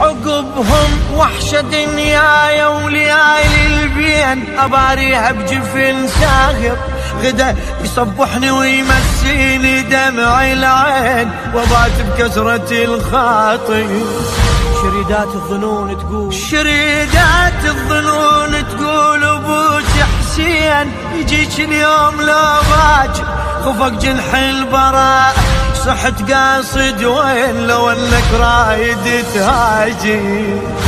عقبهم وحشة دنيايا وليالي البين أباريها بجفن ساغر غدا يصبحني ويمسيني دمع العين. وضعت بكسرة الخاطر. شريدات الظنون تقول. شريدات الظنون تقول أبوك حسين يجيك اليوم لو باكر. خفق جنح البراء صحت قاصد وين لو انك رايد تهاجي؟